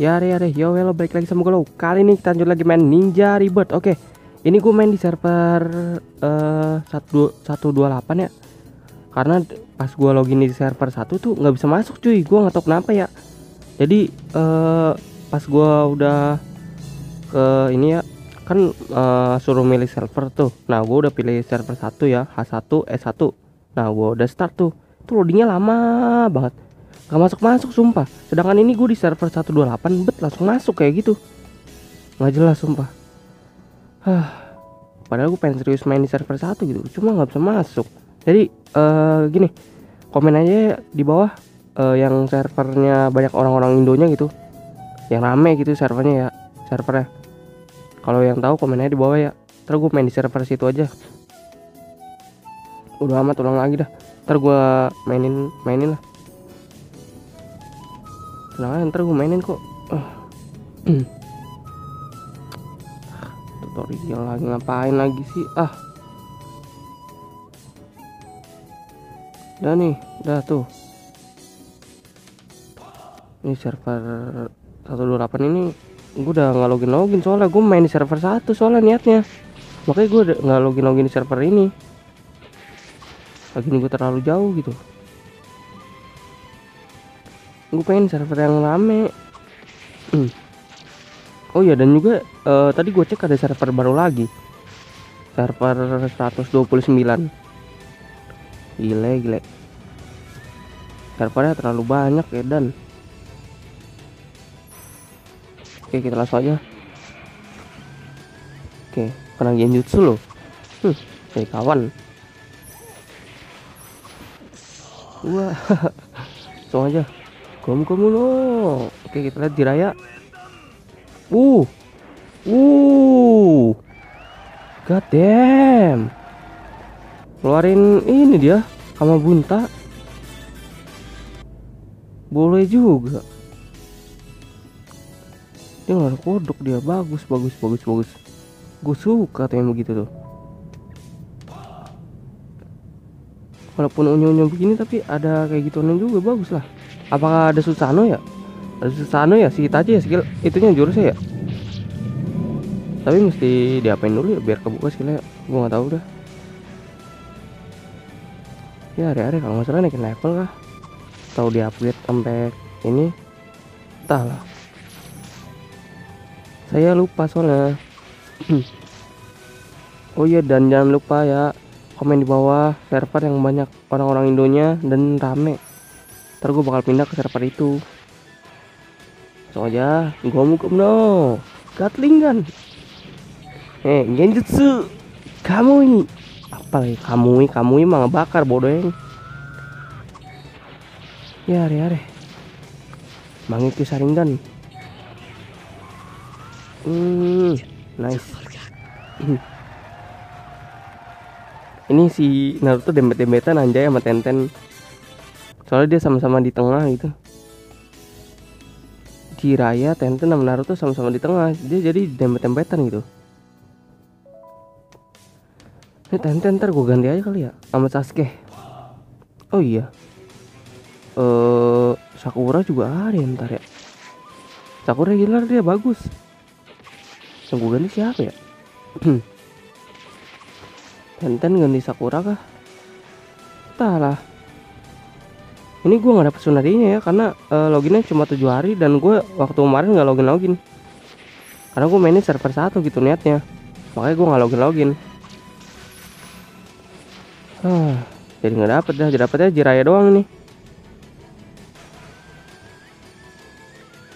Ya re ya re, yo hello balik lagi sama gue lo. Kali ini kita lanjut lagi main Ninja Rebirth. Oke, ini gue main di server eh dua delapan ya. Karena pas gue login di server satu tuh nggak bisa masuk cuy. Gue nggak tahu kenapa ya. Jadi eh pas gue udah ke ini ya kan eh, suruh milih server tuh. Nah gue udah pilih server satu ya H1 S1. Nah gue udah start tuh. Tuh loadingnya lama banget Gak masuk-masuk sumpah. Sedangkan ini gue di server 128 Bet langsung masuk kayak gitu. Gak jelas sumpah. Hah, Padahal gue pengen serius main di server 1 gitu. Cuma gak bisa masuk. Jadi eh gini. Komen aja di bawah eh, Yang servernya banyak orang-orang Indonya gitu. Yang rame gitu servernya ya Servernya. Kalau yang tahu komen aja di bawah ya. Ntar gue main di server situ aja. Udah amat ulang lagi dah. Ntar gue mainin Mainin lah Aja ntar gue mainin kok. Ah. Tutorial lagi ngapain lagi sih? Ah. Udah nih Udah tuh. Ini server 128 ini Gue udah nggak login-login soalnya. Gue main di server 1 soalnya niatnya. Makanya gue nggak login-login di server ini. Lagi ini gue terlalu jauh gitu gue pengen server yang rame. Hmm. oh iya dan juga eh, tadi gue cek ada server baru lagi. Server 129 gile gile. Servernya terlalu banyak ya dan. Oke kita langsung aja. Oke kena genjutsu loh. Hmm, kayak kawan. Wah langsung aja kamu kamu lo oke kita lihat di raya. Uh uh. God damn. Keluarin ini dia sama bunta. Boleh juga. Dia ngeluarin kodok dia. Bagus bagus bagus bagus. Gue suka tuh yang begitu tuh. Walaupun unyu-unyu begini tapi ada kayak gituan juga. Bagus lah apakah ada Susano ya? Ada Susano ya si aja ya skill itunya jurusnya ya? Tapi mesti diapain dulu ya biar kebuka skillnya. Gue nggak tahu dah. Ya hari-hari kalau nggak salah naikin level kah? Atau di upgrade sampai ini? Entahlah saya lupa soalnya. Oh iya dan jangan lupa ya komen di bawah server yang banyak orang-orang Indonya dan rame ntar gue bakal pindah ke server itu. Langsung aja gue mau no gatling gun eh genjutsu. Kamu ini apa lagi? Kamu ini kamu ini mah ngebakar bodoh yang ya are are. Mangiki saringan. Hmm nice. Ini si Naruto dembet-dembetan anjay sama Tenten soalnya dia sama-sama di tengah gitu. Jiraya, Tenten sama Naruto sama-sama di tengah. Dia jadi dempet-dempetan gitu. Ini Tenten ntar gue ganti aja kali ya sama Sasuke. Oh iya. Eh Sakura juga ada ya ntar ya. Sakura healer dia bagus. Yang gue ganti siapa ya? Tenten ganti Sakura kah? Entahlah ini gue nggak dapet sunadinya ya karena uh, loginnya cuma tujuh hari dan gue waktu kemarin nggak login login. Karena gue mainin server satu gitu niatnya. Makanya gue nggak login login. Ah jadi nggak dapet dah. Jadi dapetnya Jiraya doang nih.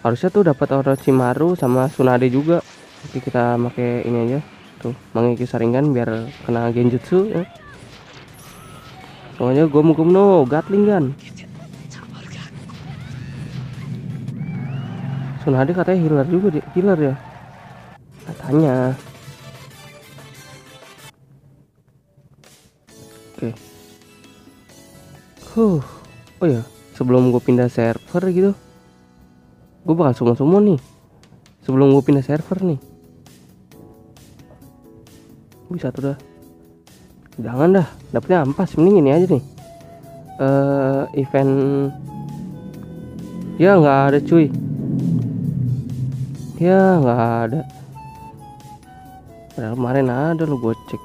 Harusnya tuh dapat Orochimaru sama Tsunade juga. Oke kita pakai ini aja. Tuh mengiki saringan biar kena genjutsu ya. Soalnya gue mau no gatling Tsunade katanya healer juga dia healer ya? Katanya. Oke. Huh. Oh ya sebelum gue pindah server gitu gue bakal summon-summon nih. Sebelum gue pindah server nih. Bisa tuh dah. Jangan dah dapetnya ampas. Mending ini aja nih. Eh event ya nggak ada cuy ya nggak ada. Padahal kemarin ada lo gue cek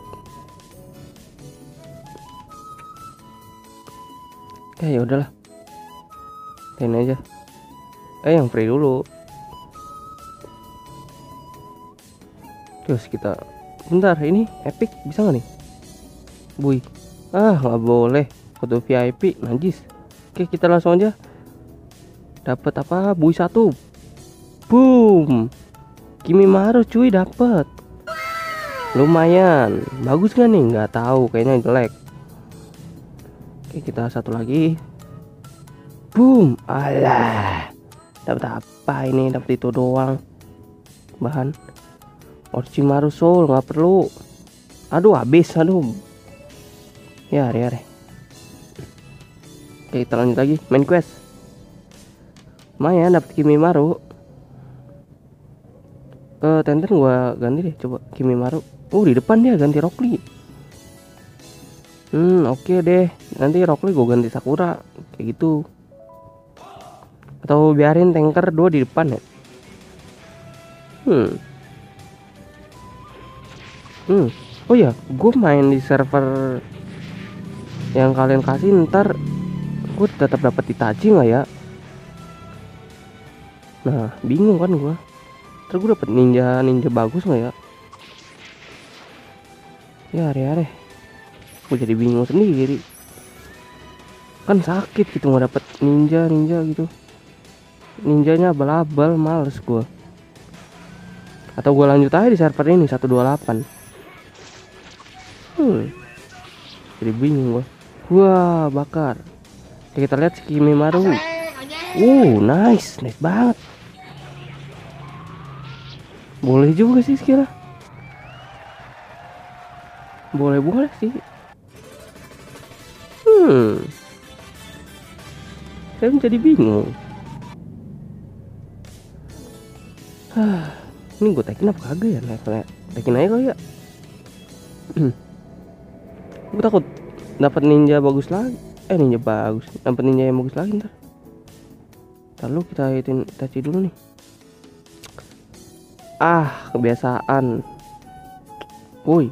ya ya udahlah. Ini aja. Eh yang free dulu. Terus kita bentar ini epic bisa nggak nih? Bui. Ah nggak boleh. Foto VIP najis. Oke kita langsung aja. Dapat apa? Bui satu boom. Kimi Maru cuy dapat lumayan. Bagus gak nih? Nggak tahu. Kayaknya jelek. Oke kita satu lagi. Boom. Alah. Dapat apa ini? Dapat itu doang. Bahan. Orochimaru Soul nggak perlu. Aduh habis. Aduh. Ya ya ya. Oke kita lanjut lagi. Main quest. Lumayan dapat Kimimaru uh, Tenten gua ganti deh coba Kimimaru oh di depan dia ganti Rock Lee hmm oke okay deh. Nanti Rock Lee gua ganti Sakura kayak gitu. Atau biarin tanker dua di depan ya. Hmm. Hmm. Oh ya gue main di server yang kalian kasih ntar gue tetap dapat Itachi nggak ya? Nah bingung kan gue terus gue dapet ninja ninja bagus nggak ya? Ya are are gue jadi bingung sendiri. Kan sakit gitu nggak dapet ninja ninja gitu. Ninjanya abal-abal males gue atau gue lanjut aja di server ini 128 hmm. jadi bingung gua. Wah bakar. Kita lihat si Kimimaru uh nice. Nice banget boleh juga sih sekira boleh boleh sih. Hmm. Saya menjadi bingung. Ini gue tekin apa kagak ya? Levelnya tekin aja kali ya. Gue takut dapat ninja bagus lagi. Eh ninja bagus. Dapat ninja yang bagus lagi ntar. Lalu kita hitin taci dulu nih ah kebiasaan. Woi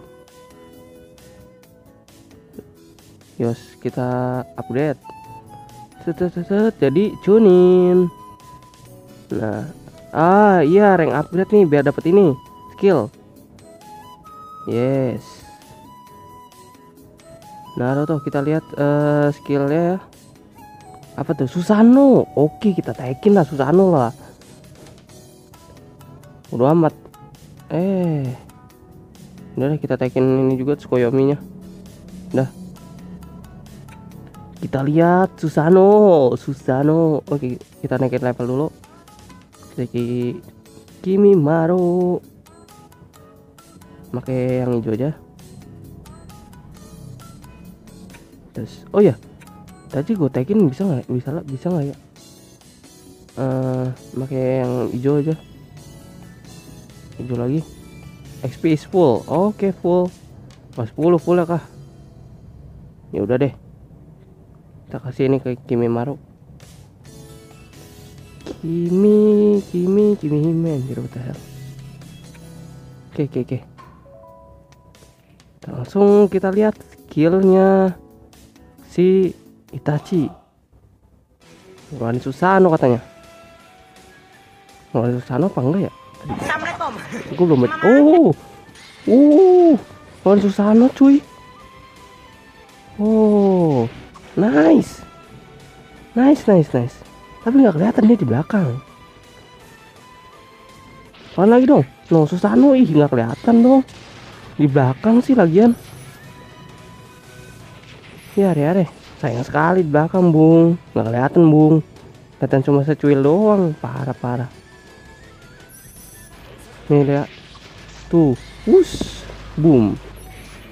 yos kita update. Jadi cunin. Nah ah iya rank upgrade nih biar dapat ini skill. Yes. Naruto kita lihat uh, skillnya ya. Apa tuh? Susano. Oke kita taikin lah Susano lah udah amat. Eh. Udah deh kita taikin ini juga Tsukuyomi nya udah kita lihat Susano. Susano. Oke kita naikin level dulu. Seki Kimi Maru. Pakai yang hijau aja. Terus oh ya tadi gue tagin bisa nggak? Bisa lah bisa nggak ya? Uh, pakai yang hijau aja hijau lagi. XP is full. Oke okay, full. Pas 10 full ya kah ya udah deh. Kita kasih ini ke Kimi Maru. Kimi Kimi Kimi Himen what oke oke oke. Langsung kita lihat skillnya si Itachi. Ngeluarin Susano katanya. Ngeluarin Susano apa enggak ya Assalamualaikum gue belum oh uh ngeluarin Susano cuy. Oh nice nice nice nice. Tapi nggak kelihatan dia di belakang. Mana lagi dong? No Susano ih nggak kelihatan dong. Di belakang sih lagian. Ya are are sayang sekali di belakang bung. Nggak kelihatan bung. Kelihatan cuma secuil doang. Parah parah nih lihat. Tuh us boom.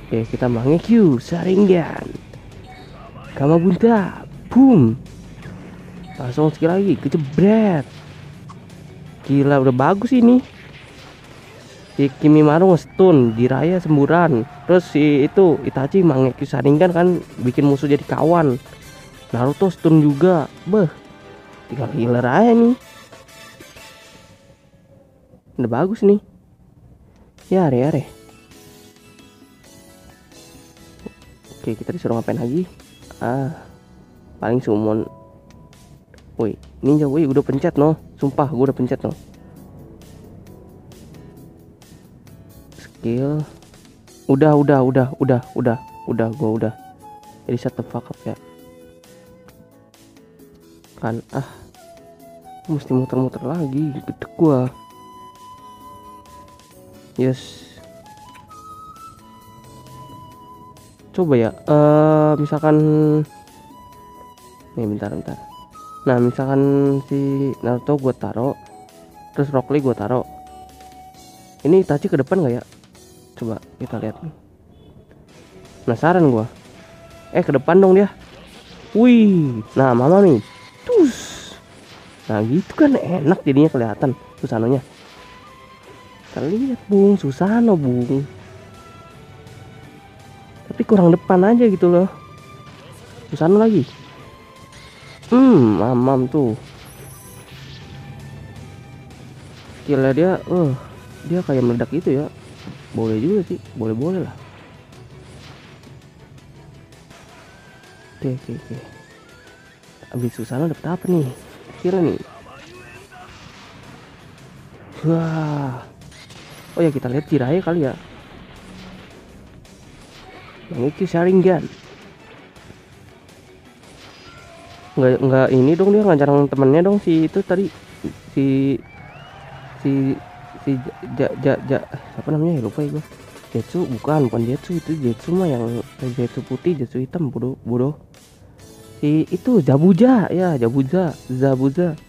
Oke kita bangun Q saringan. Kama bunta boom. Langsung sekali lagi kejebret. Gila udah bagus ini. Si Kimi Maru stun di raya semburan. Terus si itu Itachi mangeki saringan kan bikin musuh jadi kawan. Naruto stun juga beh. Tinggal healer aja nih udah bagus nih. Ya are are. Oke kita disuruh ngapain lagi? Ah paling summon. Woi ninja woi udah pencet no. Sumpah gue udah pencet no. Skill. Udah udah udah udah udah udah gue udah. Jadi the fuck up ya. Kan ah. Mesti muter-muter lagi gede gua yes. Coba ya eh misalkan nih bentar bentar. Nah misalkan si Naruto gue taro terus Rock gue taro. Ini Itachi ke depan nggak ya? Coba kita lihat nih. Penasaran gua. Eh ke depan dong dia. Wih nah mama nih. Tus. Nah gitu kan enak jadinya kelihatan Susanonya kita lihat bung. Susano bung. Tapi kurang depan aja gitu loh. Susano lagi. Hmm mamam tuh. Skillnya dia uh dia kayak meledak gitu ya. Boleh juga sih. Boleh boleh lah. Oke oke oke. Abis Susano dapet apa nih? Kira nih. Wah oh ya kita lihat Jiraiya kali ya. Yang itu Sharingan. Nggak nggak ini dong dia ngajarang temennya dong si itu tadi. Si si si ja, ja, ja, apa namanya ya lupa ya gue Jetsu bukan bukan Jetsu itu Jetsu mah yang Jetsu putih Jetsu hitam bodoh bodoh. Si itu Zabuza ya Zabuza Zabuza.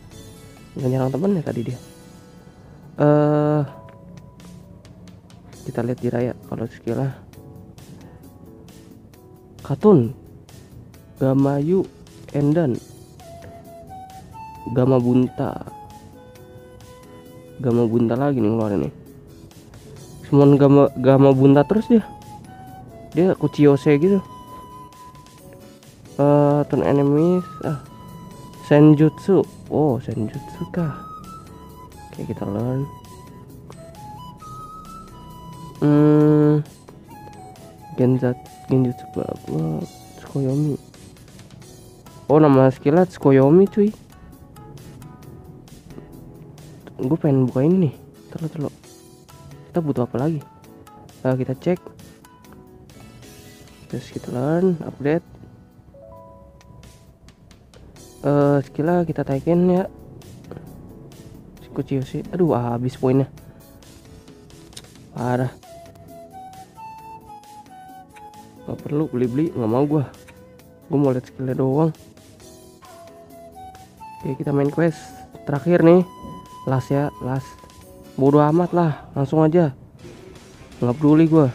Nggak nyerang temennya tadi dia. Eh uh, kita lihat di raya. Kalau skillnya Katun. Gamayu Endan. Gama Bunta Gama Bunta lagi nih ngeluarin nih. Cuman Gama Gama Bunta terus dia. Dia Kuchiyose gitu. Uh, Turn enemies. Ah. Senjutsu. Oh Senjutsu kah? Oke kita learn Hmm Genzat Genjutsu bla Tsukuyomi. Oh nama skillnya Tsukuyomi cuy. Gue pengen buka ini nih Terus terus Kita butuh apa lagi? Nah, Kita cek. Terus kita learn Update. Uh, Skillnya kita taikin ya. Kuchiyoshi Aduh habis poinnya. Parah Gak perlu beli-beli nggak mau gua. Gue mau lihat skillnya doang. Oke kita main quest. Terakhir nih. Las ya las Bodoh amat lah Langsung aja. Nggak peduli gua.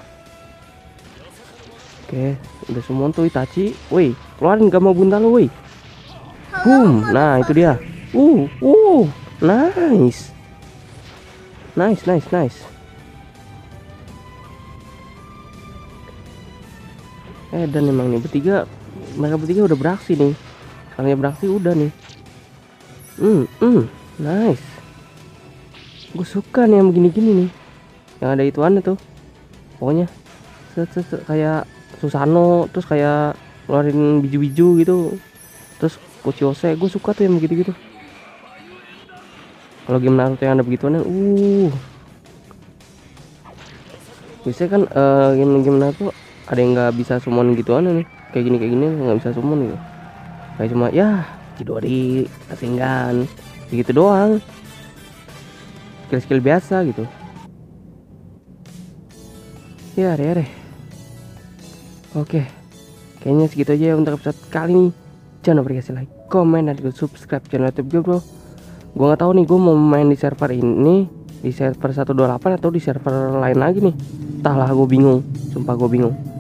Oke Udah semua tuh Itachi. Woi keluarin gak mau buntal lo woi. Boom Nah itu dia. Uh Uh Nice. Nice nice nice eh dan emang nih bertiga mereka bertiga udah beraksi nih. Kalian beraksi udah nih. Hmm hmm nice. Gue suka nih yang begini-gini nih. Yang ada itu aneh tuh pokoknya. Set, set, set, kayak Susano terus kayak ngeluarin biju-biju gitu. Terus Kuchiyose gue suka tuh yang begitu-gitu. Kalau game Naruto yang ada begituan uh. Biasanya kan uh, game-game Naruto ada yang nggak bisa summon gitu aneh nih kayak gini kayak gini nggak bisa summon gitu. Kayak cuma ya Chidori Rasengan gitu doang. Skill-skill biasa gitu. Ya are are oke. Kayaknya segitu aja ya untuk episode kali ini. Jangan lupa dikasih like komen dan juga subscribe channel youtube gue bro. Gue nggak tahu nih gue mau main di server ini di server 128 atau di server lain lagi nih. Entahlah gue bingung. Sumpah gue bingung